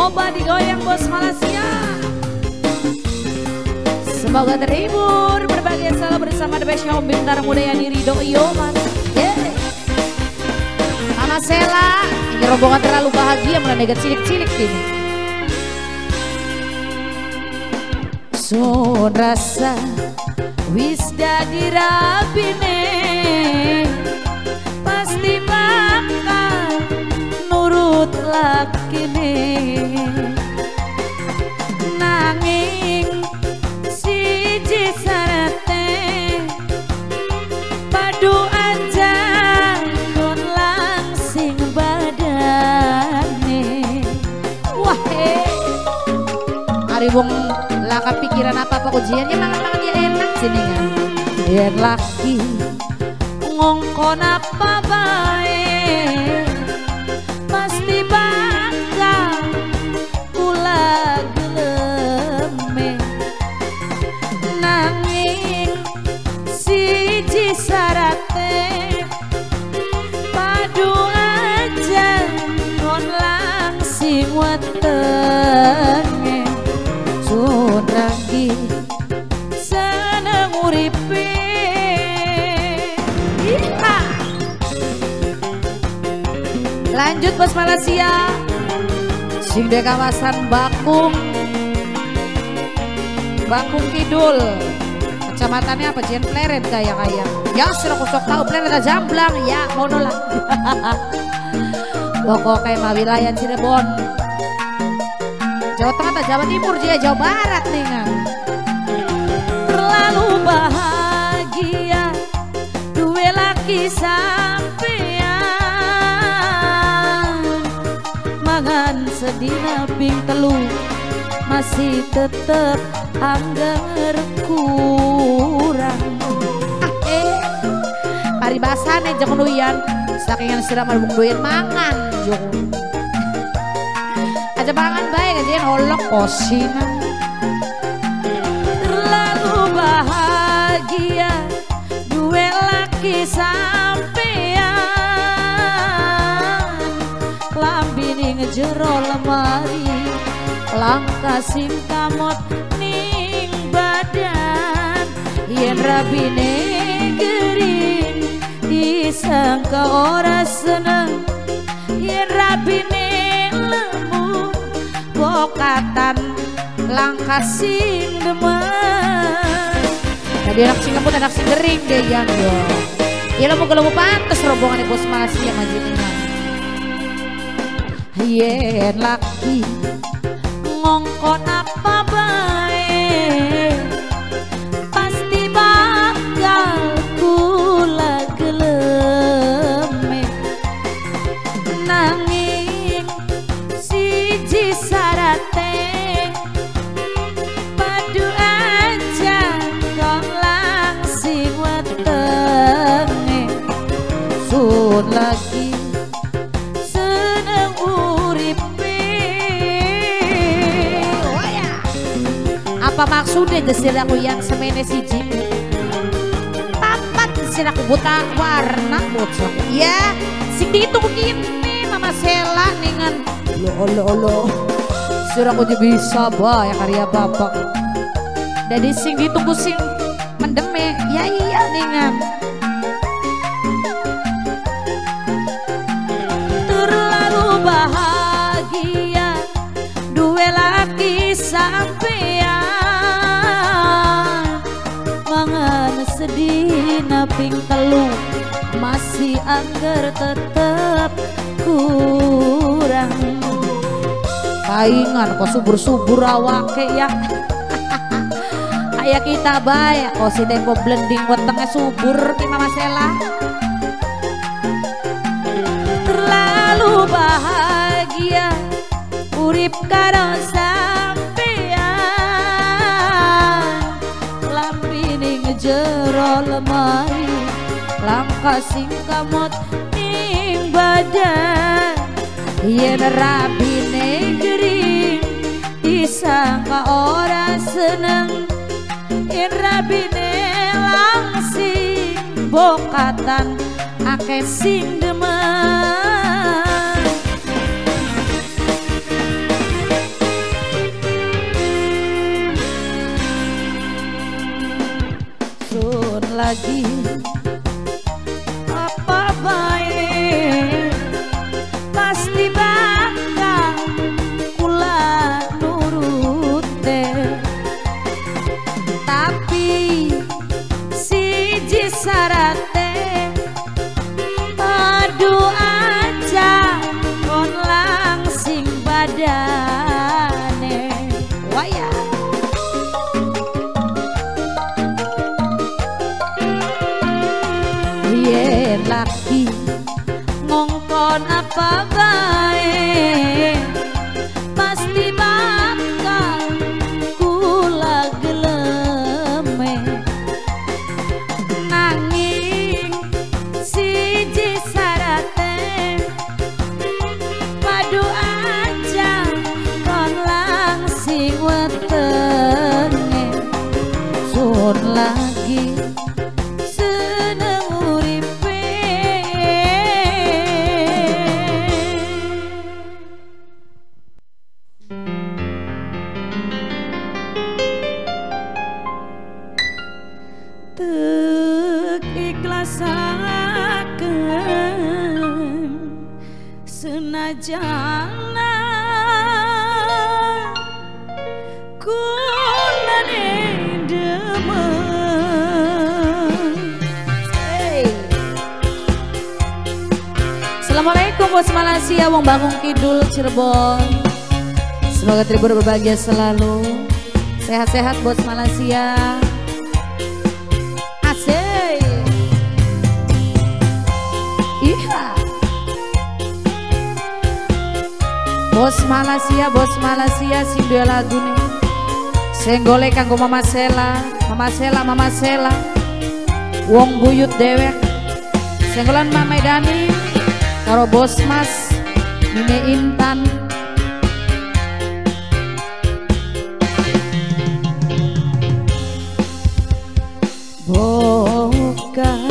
Dihoba digoyang bos Malaysia. Semoga terhibur berbagai salah bersama The Best Show Bintang Muda yang Rido Yoman. Mama Sela Ini rombongan terlalu bahagia mulai negat cilik-cilik ini. Sun rasa wis rabine pasti bakal nurut lakine laka pikiran apa apa ujiannya mangan-mangan dia enak jenengan. Yen laki ngongkon apa Malaysia. Sing di kawasan Bakung. Bakung Kidul. Kecamatannya apa? Jen? Pleret kayak kayak Ya? Sudah kusok tahu Pleret jamblang. Ya mau lah. Pokoknya mah wilayah Cirebon. Jawa Tengah atau Jawa Timur Jawa, Jawa Barat nih kan Terlalu bahagia Dua laki sampean sedina ping telu. Masih tetep anggar kurang. Eh Paribasane jeung nuyan. Sakingan sirah marbung doyan mangan jong aja mangan baik aja yang holok kosinan terlalu bahagia dua laki sampean ngejero lemari langkah sing kamot ning badan. Yen rabine gering disangka ora seneng. Yen rabine lemu bokatan langkah sing demen. Tadi anak sing lembut anak sing gering deh yang yo. Ya lo mau pantes rombongan bos masih yang majinya yen laki ngongkon apa bae? Pasti bakal kula geleme nanging siji sarate maksudnya desir aku yang semene siji. Papat desir aku buta warna. Bocah ya sing dihitung gini mama Sela dengan lo lo lo sudah aku bisa ya karya bapak. Dari sing ditunggu sing mendeme ya iya dengan naping telu masih anggar tetap kurang. Kaingan kok subur-subur awake ya. Kayak kita baik kok si tempo blending wetenge subur ki Mama Sela. Terlalu bahagia urip karo sing kemot ning badan. Yen negeri, sangka disangka ora seneng? Yen rabine langsing bokatan ake sing demen. Lagi. Malaysia Wong Bangun Kidul Cirebon. Semoga terhibur berbahagia selalu. Sehat-sehat bos Malaysia. Iya. Bos Malaysia, bos Malaysia sing dua lagu nih Senggole kanggo Mama Sela. Mama Sela, Mama Sela. Wong buyut dewek Senggolan Mama Dani. Karo bos mas Nine Intan. Bukan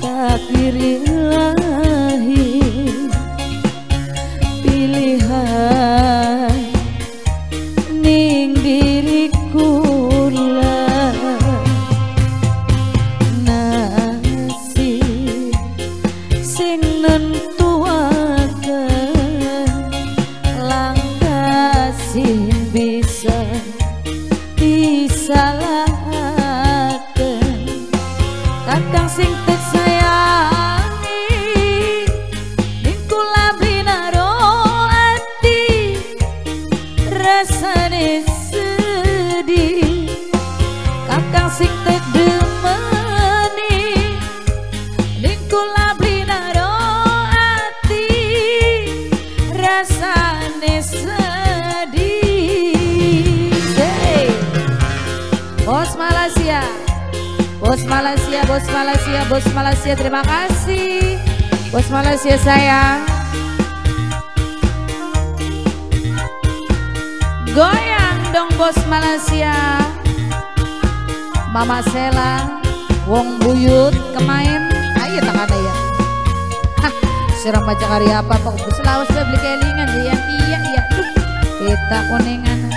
takdir ilahi Pilihan ning diriku lah. Nasib sing dong bos Malaysia. Mama Sela Wong Buyut kemain. Ayo tak ada ya. Hah, Siram baca karya apa Pak Selawas beli kelingan Iya iya. Iya Kita kuningan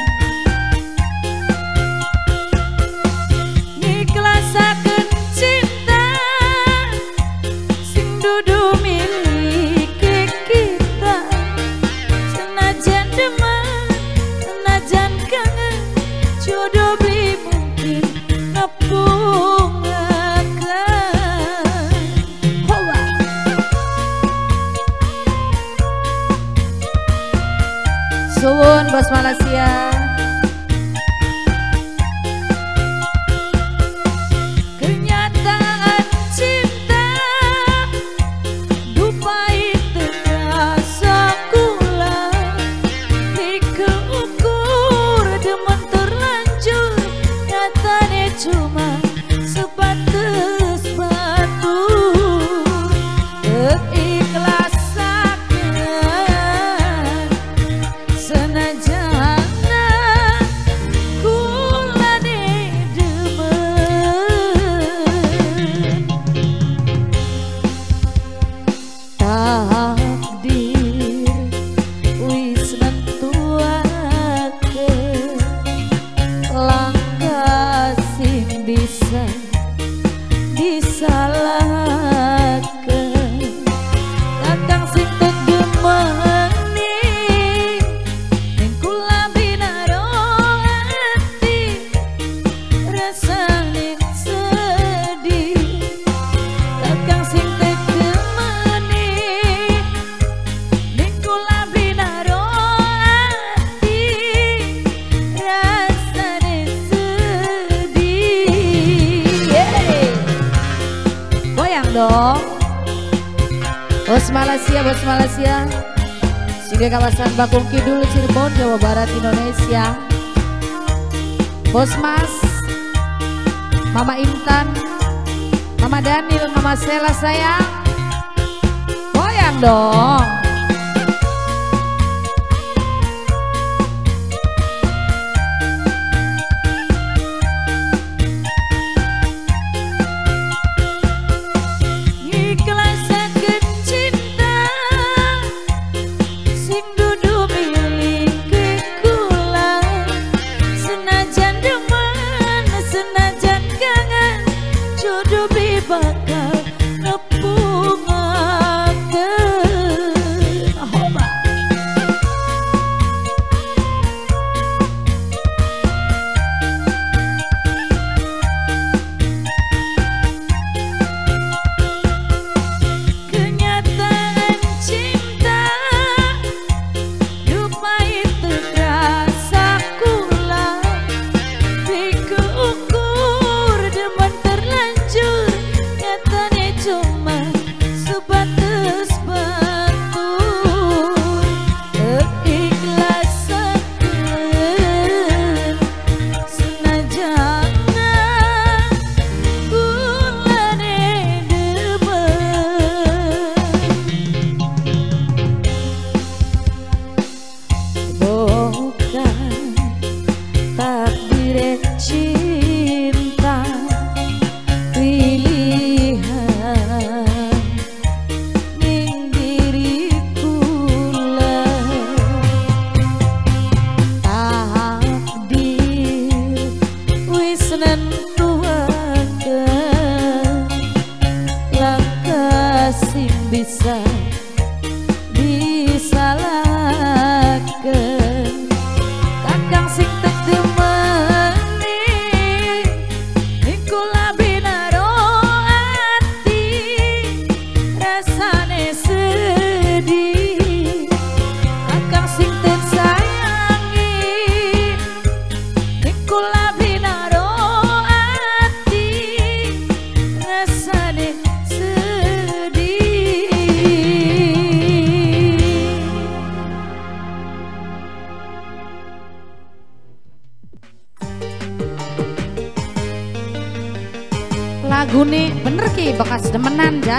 Sini kawasan Bakung Kidul, Cirebon, Jawa Barat, Indonesia. Bos Mas, Mama Intan, Mama Daniel, Mama Sela sayang. Goyang dong.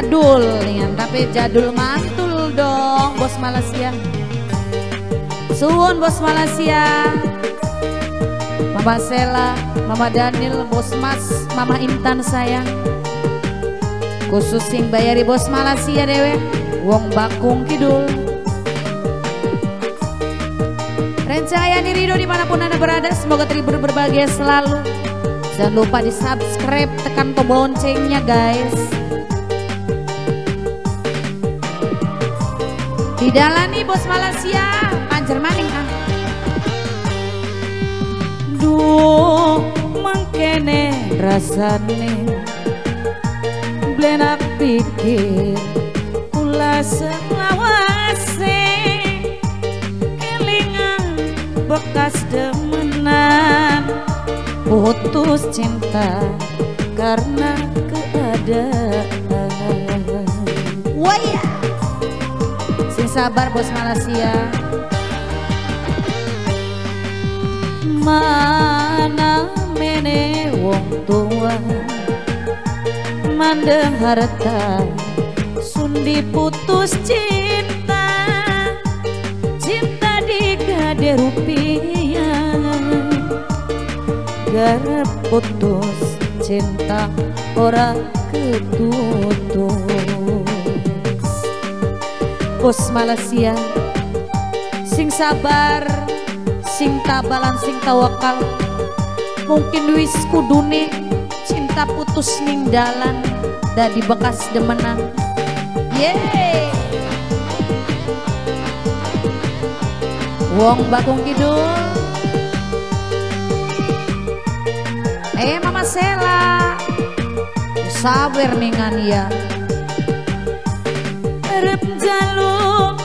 Jadul nih tapi jadul mantul dong bos Malaysia. Suwun bos Malaysia. Mama Sela Mama Daniel bos Mas Mama Intan sayang. Khusus yang bayari bos Malaysia dewe wong bakung kidul. Rencaya Rido di mana pun anda berada semoga terhibur berbahagia selalu. Jangan lupa di subscribe, tekan tombol loncengnya guys. Di dalam nih bos Malaysia, panjer maning ah. Duh, mangkene rasane. Blenak pikir kula selawase kelingan bekas demenan. Putus cinta karena keadaan. Waya sabar bos Malaysia Mana mene wong tua? Mandeng harta Sundi putus cinta. Cinta digade rupiah. Gara putus cinta ora ketutus bos Malaysia. Sing sabar sing tabalan sing tawakal. Mungkin wis kudune cinta putus ning dalan dadi bekas demenan yeay! Wong Bakung Kidul. Eh Mama Sela. Sabar ningan ya Rep jaluk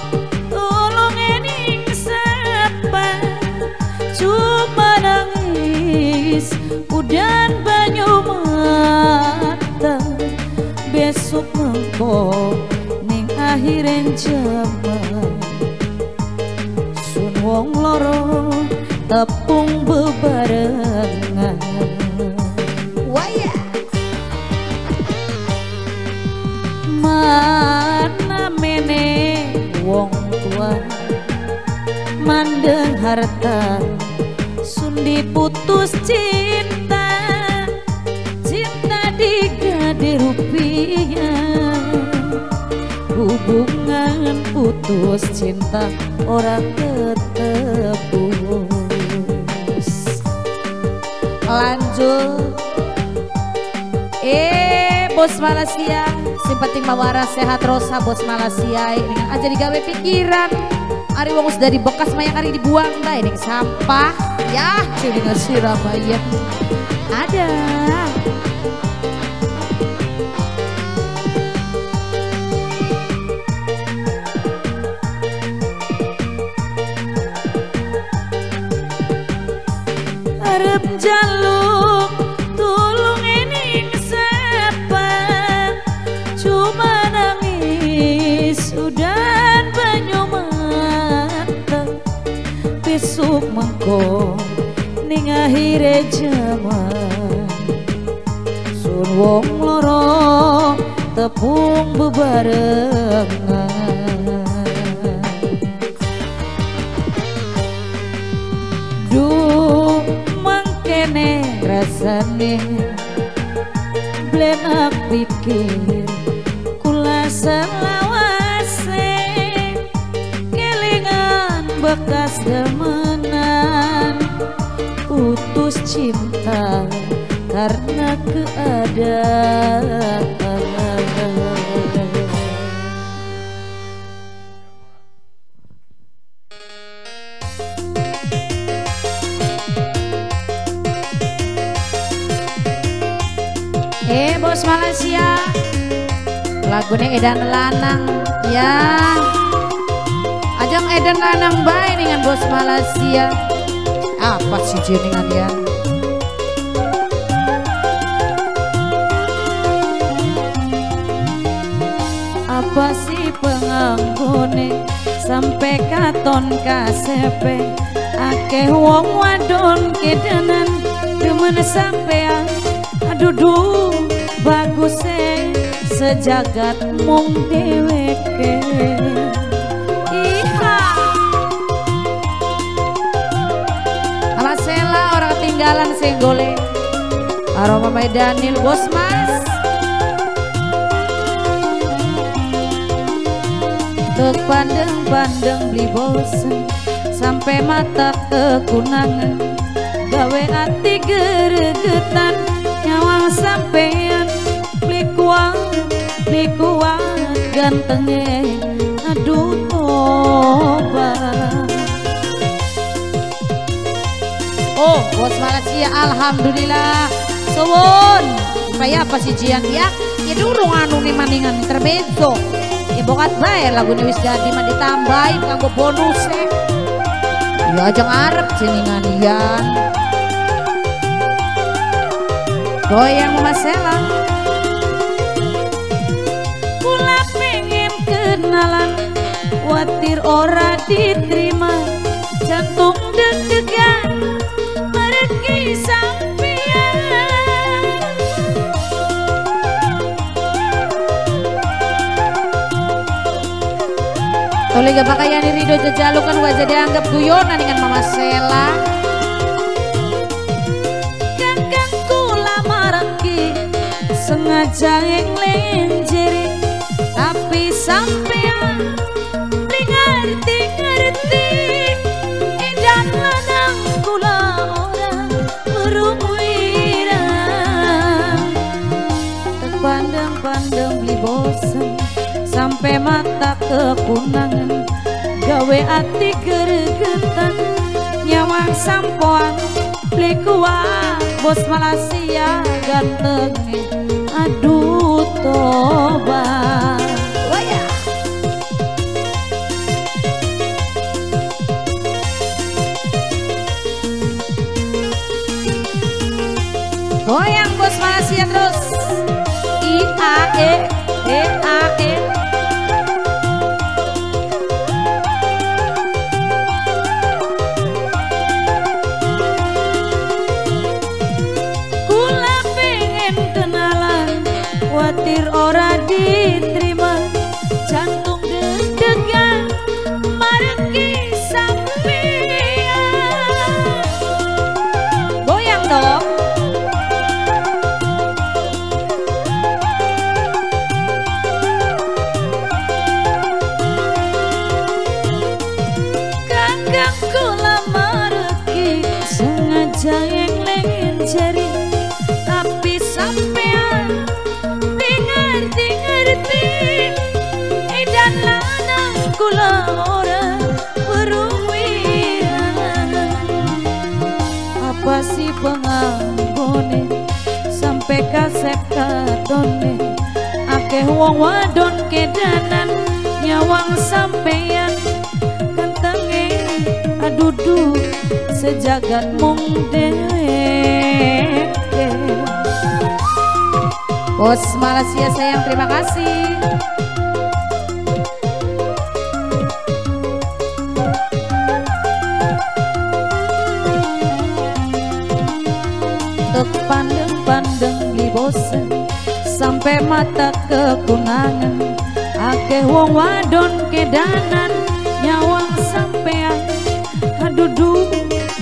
Tolong ening sapa? Cuma nangis Udan banyu mata. Besok mengko Ning akhir akhirin jaman. Sun wong loro tepung bebarengan. Waya Mana mene wong tua. Mandeng harta Sun diputus cinta. Cinta digade rupiah. Hubungan putus cinta orang ketebus. Lanjut. Eh bos Simpati mawara sehat rosa bos Malaysia ini aja digawe pikiran. Ari wong sudah bekas mayang hari dibuang bae ini sampah. Ya jadi ngasih ya ada. Jaluk tulung akhire jaman sun wong loro tepung bebarengan. Rasane. Blenak pikir kula selawase kelingan bekas demenan putus cinta karena keadaan. Eh bos Malaysia Lagunya Edan Lanang Ya. Ajang Edan Lanang baik dengan bos Malaysia Apa sih jeningan ya Apa sih penganggone Sampai katon KCP Akeh wong wadon kedenan. Demen sampean. Dudu bagus sejagat mung dheweke senggole aroma Daniel bos mas Tek pandeng-pandeng beli bosen Sampai mata kekunangan. Gawe hati geregetan nyawang sampean. Beli kuat beli kuat gantengnya aduh toba oh bos Malaysia alhamdulillah. Suwun. Supaya apa sih jian ya ya durung anu nih maningan intermezzo. Ya bokat bayar lagu wis jadi mah ditambahin kanggo bonus ya aja ngarep jeningan ian goyang masalah Kula pengen kenalan Watir ora diterima. Jantung deg-degan Gak pakaian Rido jajalukan wajah dianggap guyonan dengan Mama Sela. Sengaja yang lenjeri tapi sampean mata kekunangan gawe hati geregetan nyawang sampoan. Beli kuat bos Malaysia gantengnya aduh tobat Waya. Goyang bos Malaysia terus. I A E E A E ora ditri penganggone sampai kasep katone akeh wong wadon kedanan nyawang sampeyan. Kentenge adudu sejagat mung Bos Malaysia sayang terima kasih Sampai mata kekunangan Akeh wong wadon kedanan Nyawang sampean. Adudu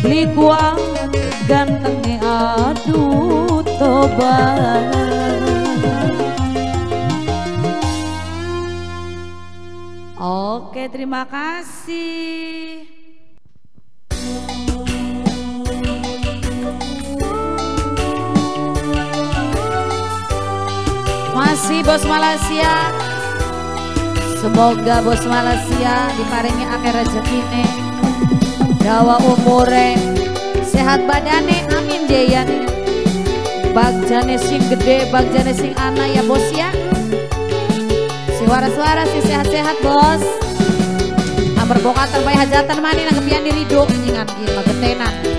beli kuang Gantengnya aduh tobat. Oke terima kasih bos Malaysia. Semoga bos Malaysia diparingi akhir rezekine. Dawa umure. Sehat badane. Amin jayane Bagjane sing gede Bagjane sing anak ya bos ya. Suara-suara sih sehat-sehat bos. Amber bokatan bayi hajatan mani nanggepian diri do Nyingan gini magetenan